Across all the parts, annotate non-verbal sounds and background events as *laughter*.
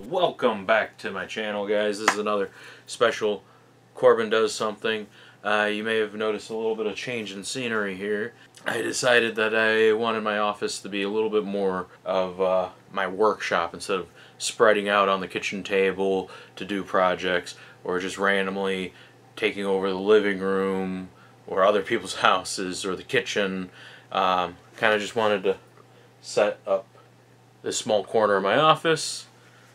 Welcome back to my channel, guys. This is another special Corbin Does Something. Uh, you may have noticed a little bit of change in scenery here. I decided that I wanted my office to be a little bit more of uh, my workshop instead of spreading out on the kitchen table to do projects or just randomly taking over the living room or other people's *laughs* houses or the kitchen. Um, kind of just wanted to set up this small corner of my office.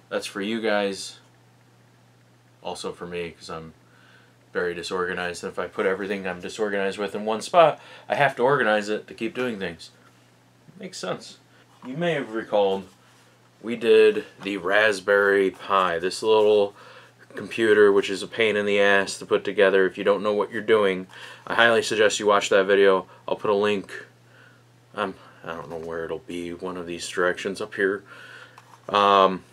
That's for you guys. Also for me because I'm very disorganized. And if I put everything I'm disorganized with in one spot, I have to organize it to keep doing things. Makes sense. You may have recalled we did the Raspberry Pi, this little computer which is a pain in the ass to put together if you don't know what you're doing. I highly suggest you watch that video. I'll put a link. Um, I don't know where it'll be, one of these directions up here. Um,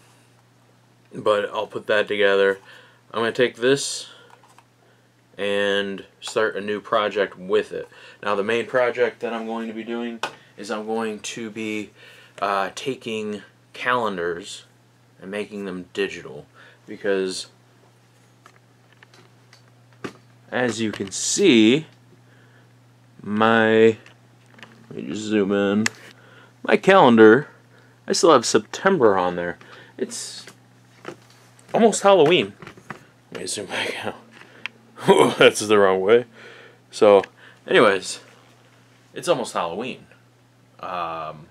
but I'll put that together. I'm going to take this and start a new project with it. Now the main project that I'm going to be doing is I'm going to be uh, taking calendars and making them digital because as you can see my let me just zoom in my calendar I still have September on there it's almost Halloween. Let me zoom back out. *laughs* Oh, that's the wrong way. So anyways it's almost Halloween. Um,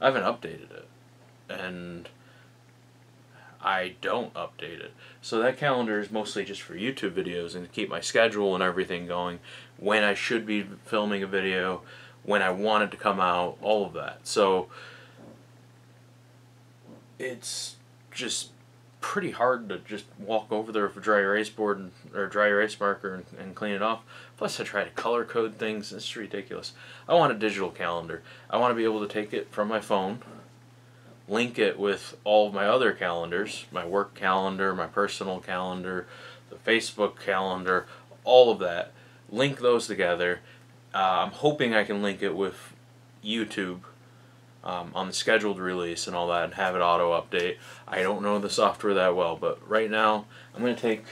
I haven't updated it. And I don't update it. So that calendar is mostly just for YouTube videos and to keep my schedule and everything going. When I should be filming a video, when I want it to come out, all of that. So it's just pretty hard to just walk over there with a dry erase board and, or dry erase marker and, and clean it off. Plus I try to color code things. It's ridiculous. I want a digital calendar. I want to be able to take it from my phone link it with all of my other calendars, my work calendar, my personal calendar, the Facebook calendar, all of that. Link those together. Uh, I'm hoping I can link it with YouTube um, on the scheduled release and all that and have it auto update. I don't know the software that well, but right now I'm going to take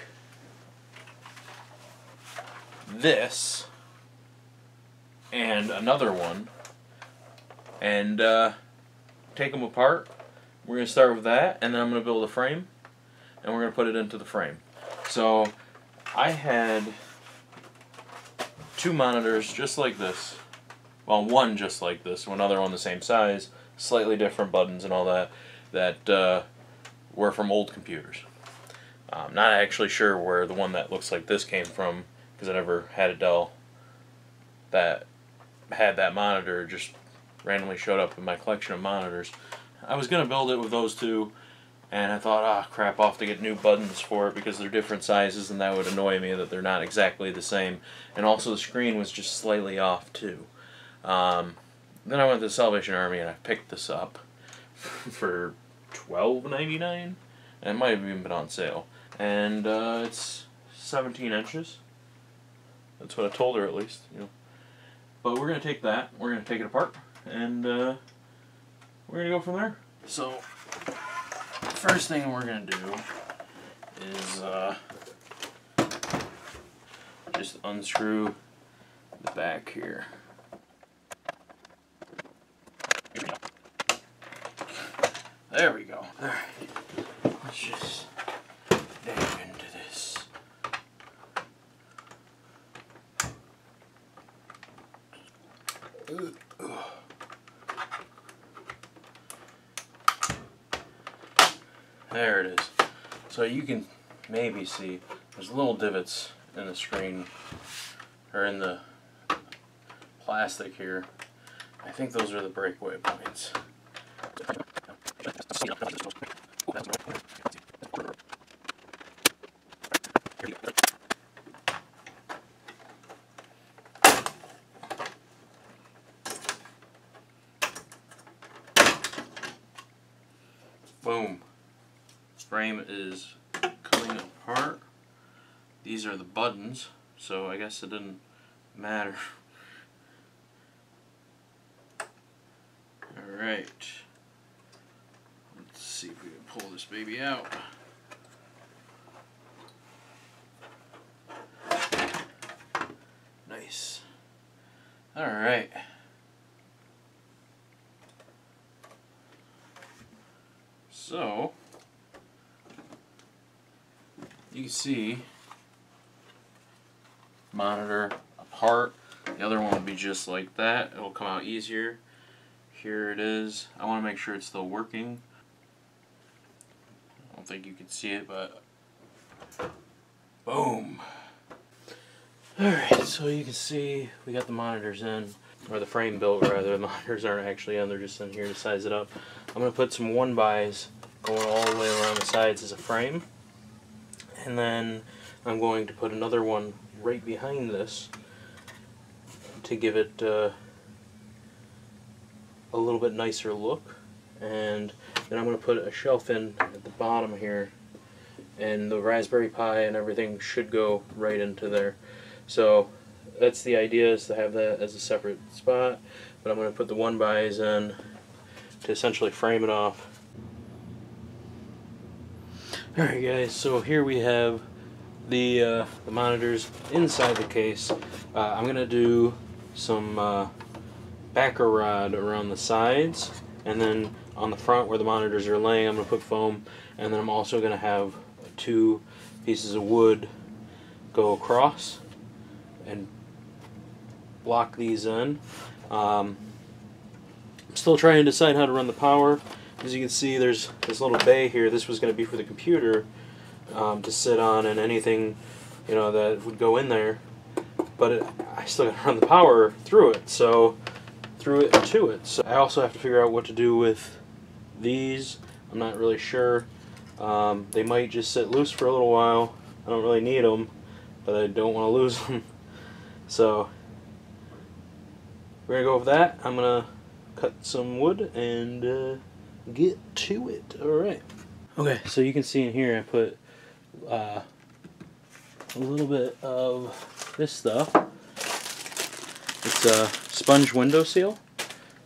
this and another one and uh, take them apart. We're going to start with that, and then I'm going to build a frame, and we're going to put it into the frame. So I had two monitors just like this. Well, one just like this, another one the same size, slightly different buttons and all that, that uh, were from old computers. I'm not actually sure where the one that looks like this came from, because I never had a Dell that had that monitor just randomly showed up in my collection of monitors. I was going to build it with those two, and I thought, ah, crap, I'll have to get new buttons for it because they're different sizes, and that would annoy me that they're not exactly the same. And also the screen was just slightly off, too. Um, then I went to the Salvation Army, and I picked this up *laughs* for $12.99, and it might have even been on sale. And uh, it's 17 inches. That's what I told her, at least, you know. But we're going to take that, we're going to take it apart, and uh, we're gonna go from there. So, first thing we're gonna do is uh, just unscrew the back here. There we go. Alright, let's just dive into this. There it is. So you can maybe see there's little divots in the screen or in the plastic here. I think those are the breakaway points. Boom frame is coming apart. These are the buttons, so I guess it didn't matter. *laughs* Alright. See if we can pull this baby out. Nice. All right. So, you can see monitor apart. The other one will be just like that. It'll come out easier. Here it is. I want to make sure it's still working. Think you can see it, but boom. Alright, so you can see we got the monitors in, or the frame built rather. *laughs* The monitors aren't actually in, they're just in here to size it up. I'm going to put some one bys going all the way around the sides as a frame. And then I'm going to put another one right behind this to give it uh, a little bit nicer look. And then I'm going to put a shelf in at the bottom here. And the Raspberry Pi and everything should go right into there. So that's the idea is to have that as a separate spot. But I'm going to put the one bys in to essentially frame it off. Alright guys, so here we have the, uh, the monitors inside the case. Uh, I'm going to do some uh, backer rod around the sides and then on the front where the monitors are laying I'm going to put foam and then I'm also going to have two pieces of wood go across and block these in. Um, I'm still trying to decide how to run the power. As you can see, there's this little bay here. This was going to be for the computer um, to sit on and anything, you know, that would go in there. But it, I still got to run the power through it, so through it to it. So I also have to figure out what to do with these. I'm not really sure. Um, they might just sit loose for a little while. I don't really need them, but I don't want to lose them. *laughs* So we're gonna go with that. I'm gonna cut some wood and uh, get to it. All right. Okay, so you can see in here I put uh, a little bit of this stuff. It's a sponge window seal.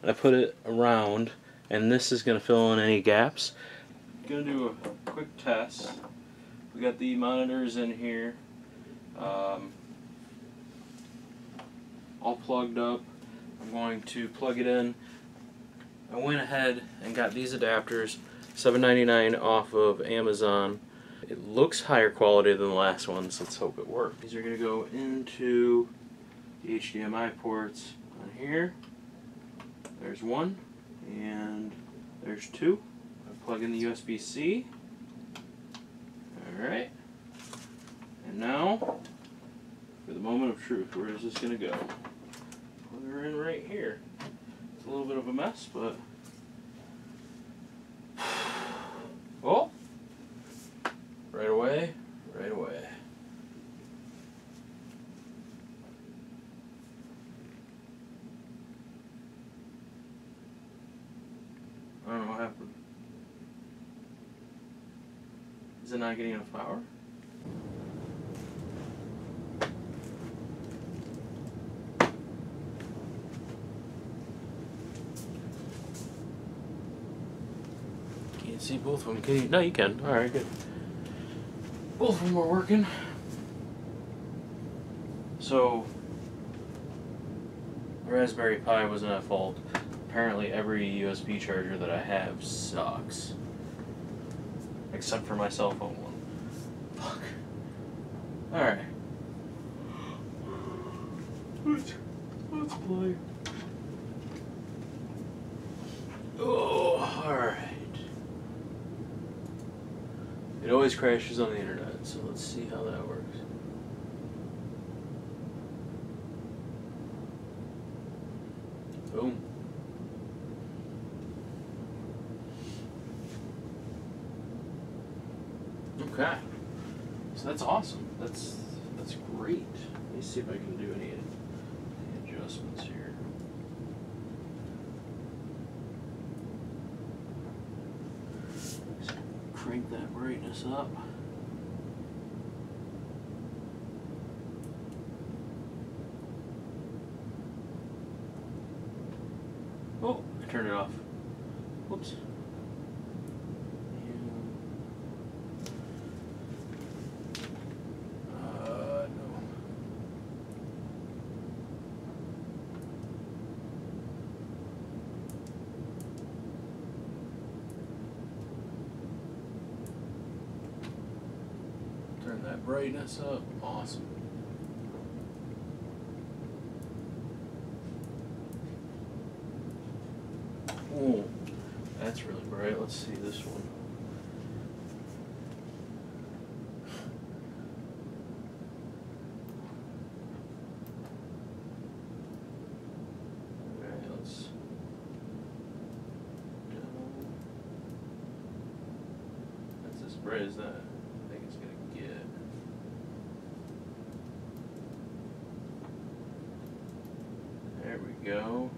I put it around, and this is gonna fill in any gaps. I'm gonna do a quick test. We got the monitors in here. Um, all plugged up. I'm going to plug it in. I went ahead and got these adapters, $7.99 off of Amazon. It looks higher quality than the last ones. Let's hope it works. These are going to go into the HDMI ports on here. There's one, and there's two. I plug in the USB-C. Alright. And now, for the moment of truth, where is this going to go? Put her in right here. It's a little bit of a mess, but... *sighs* Oh! Right away, right away. I don't know what happened. Is it not getting enough power? Can't see both of them. Can you? No, you can. All right, good. Both of them are working. So, Raspberry Pi wasn't at fault. Apparently, every USB charger that I have sucks. Except for my cell phone one. Fuck. Alright. Let's, let's play. Oh, alright. It always crashes on the internet, so let's see how that works. Boom. Okay. So that's awesome. That's that's great. Let me see if I can do any, adjustments here. crank that brightness up. Oh, I turned it off. Whoops. Brightness up. Awesome. Oh, that's really bright. Let's see this one. Okay, let's demo. That's as bright as that. I think it's gonna get. There we go.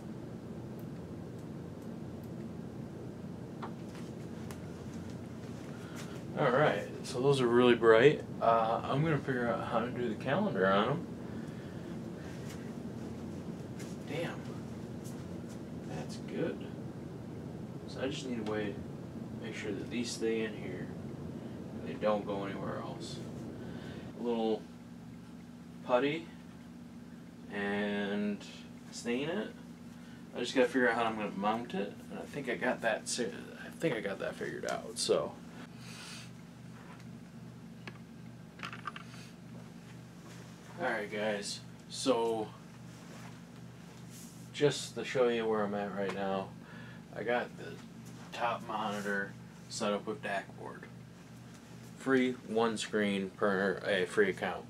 All right, so those are really bright. Uh, I'm gonna figure out how to do the calendar on them. Damn, that's good. So I just need a way to make sure that these stay in here and they don't go anywhere else. A little putty and stain it. I just gotta figure out how I'm gonna mount it, and I think I got that. I think I got that figured out. So. Alright guys, so just to show you where I'm at right now, I got the top monitor set up with DAC board. Free one screen per a free account.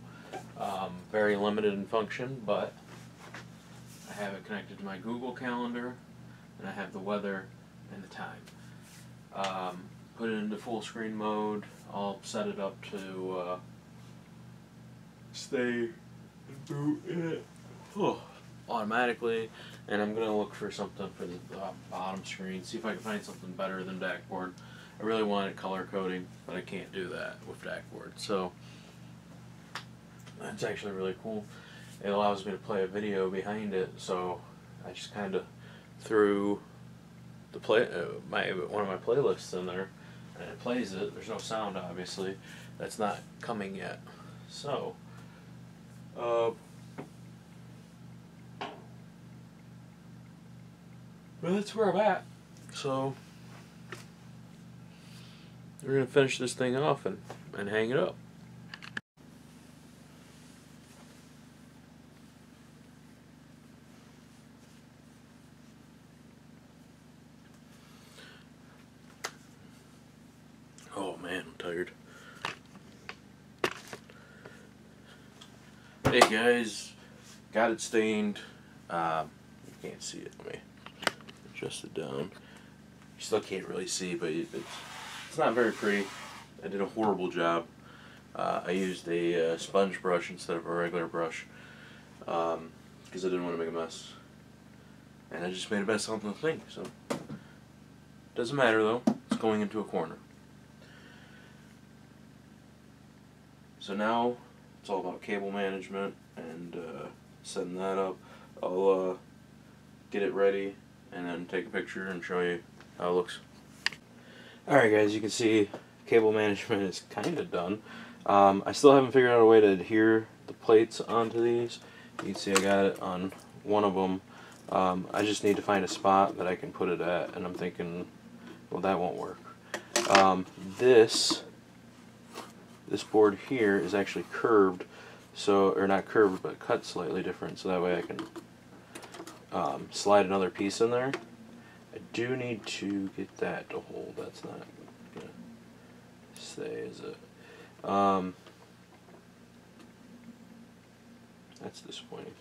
Um, very limited in function, but I have it connected to my Google Calendar, and I have the weather and the time. Um, put it into full screen mode. I'll set it up to uh, stay and boot it oh, automatically. And I'm gonna look for something for the uh, bottom screen. See if I can find something better than DAKboard. I really wanted color coding, but I can't do that with DAKboard. So that's actually really cool. It allows me to play a video behind it. So I just kind of threw the play uh, my one of my playlists in there, and it plays it. There's no sound, obviously. That's not coming yet. So. Uh, well, that's where I'm at. So we're gonna finish this thing off and, and hang it up. Oh man, I'm tired. Hey guys, got it stained. Um, you can't see it. Let me adjust it down. You still can't really see, but it, it's, it's not very pretty. I did a horrible job. Uh, I used a uh, sponge brush instead of a regular brush because um, I didn't want to make a mess. And I just made a mess on the thing, so doesn't matter though. It's going into a corner. So now it's all about cable management and uh, setting that up. I'll uh, get it ready and then take a picture and show you how it looks. Alright guys, you can see cable management is kind of done. Um, I still haven't figured out a way to adhere the plates onto these. You can see I got it on one of them. Um, I just need to find a spot that I can put it at and I'm thinking, well that won't work. Um, this this board here is actually curved so or not curved but cut slightly different so that way I can um, slide another piece in there. I do need to get that to hold that's not gonna stay is it? Um, that's disappointing.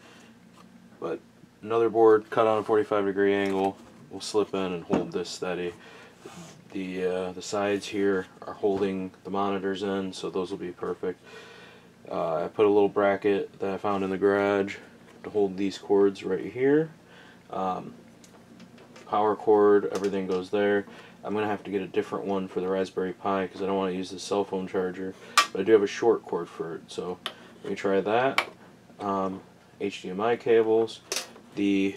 But another board cut on a 45 degree angle will slip in and hold this steady. The uh, the sides here are holding the monitors in, so those will be perfect. Uh, I put a little bracket that I found in the garage to hold these cords right here. Um, power cord, everything goes there. I'm going to have to get a different one for the Raspberry Pi because I don't want to use the cell phone charger. But I do have a short cord for it, so let me try that. Um, HDMI cables. The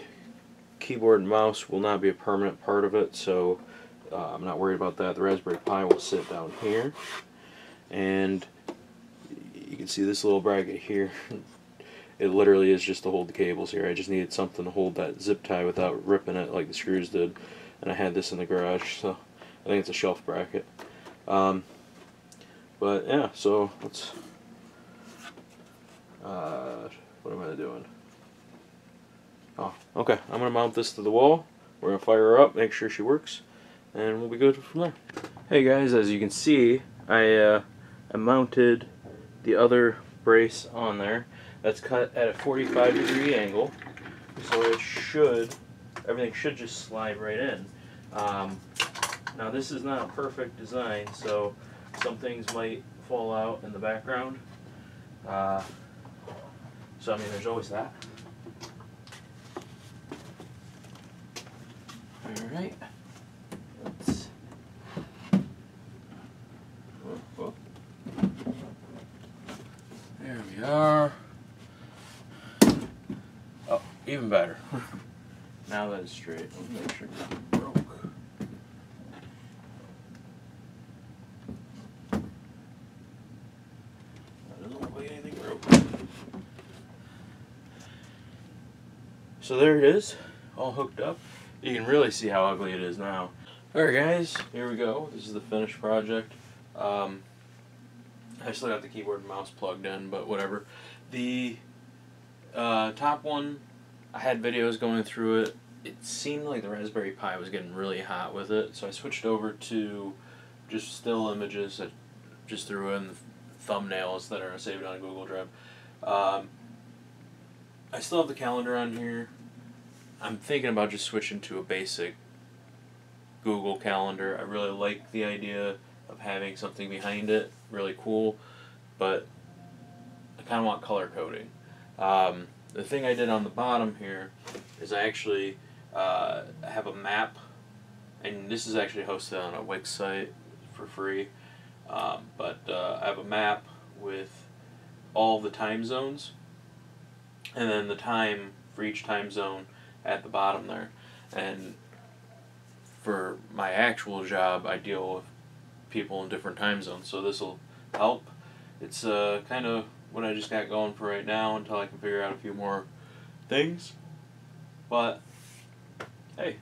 keyboard and mouse will not be a permanent part of it, so uh, I'm not worried about that. The Raspberry Pi will sit down here. And you can see this little bracket here. *laughs* It literally is just to hold the cables here. I just needed something to hold that zip tie without ripping it like the screws did. And I had this in the garage, so I think it's a shelf bracket. Um, but yeah, so let's Uh, what am I doing? Oh, okay. I'm gonna mount this to the wall. We're gonna fire her up, make sure she works, and we'll be good from there. Hey guys, as you can see, I, uh, I mounted the other brace on there. That's cut at a 45 degree angle, so it should, everything should just slide right in. Um, now this is not a perfect design, so some things might fall out in the background. Uh, so I mean, there's always that. All right. Let's. Whoa, whoa. There we are. Oh, even better. now that it's straight, make sure it's broke. That doesn't look like anything broke. So there it is, all hooked up. You can really see how ugly it is now. Alright guys, here we go. This is the finished project. Um, I still got the keyboard and mouse plugged in, but whatever. The uh, top one, I had videos going through it. It seemed like the Raspberry Pi was getting really hot with it, so I switched over to just still images that just threw in thumbnails that are saved on Google Drive. Um, I still have the calendar on here. I'm thinking about just switching to a basic Google Calendar. I really like the idea of having something behind it, really cool, but I kind of want color coding. Um, the thing I did on the bottom here is I actually uh, have a map, and this is actually hosted on a Wix site for free, um, but uh, I have a map with all the time zones, and then the time for each time zone at the bottom there. And for my actual job, I deal with people in different time zones, so this will help. It's uh, kind of what I just got going for right now until I can figure out a few more things. But hey,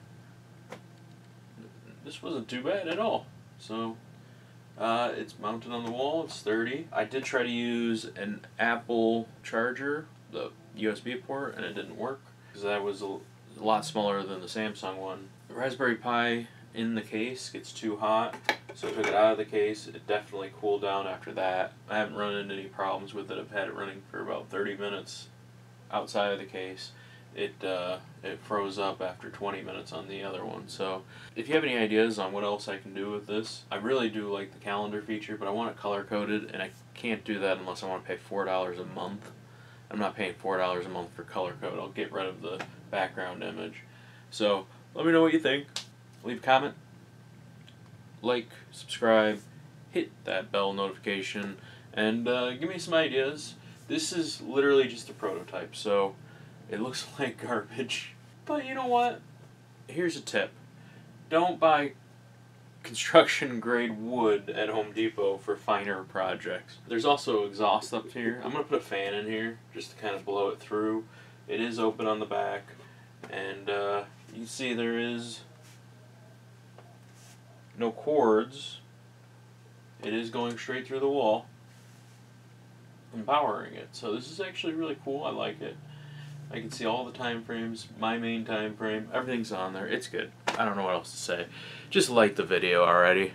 this wasn't too bad at all. So uh, it's mounted on the wall. It's sturdy. I did try to use an Apple charger, the USB port, and it didn't work because that was a lot smaller than the Samsung one. The Raspberry Pi in the case gets too hot, so I took it out of the case. It definitely cooled down after that. I haven't run into any problems with it. I've had it running for about 30 minutes outside of the case. It uh, it froze up after 20 minutes on the other one. So if you have any ideas on what else I can do with this, I really do like the calendar feature, but I want it color coded, and I can't do that unless I want to pay four dollars a month. I'm not paying four dollars a month for color code. I'll get rid of the background image. So let me know what you think. Leave a comment, like, subscribe, hit that bell notification, and uh, give me some ideas. This is literally just a prototype, so it looks *laughs* like garbage. But you know what? Here's a tip. Don't buy construction grade wood at Home Depot for finer projects. There's also exhaust up here. I'm going to put a fan in here just to kind of blow it through. It is open on the back and uh, you see there is no cords. It is going straight through the wall and powering it. So this is actually really cool. I like it. I can see all the time frames, my main time frame, everything's on there. It's good. I don't know what else to say. Just like the video already.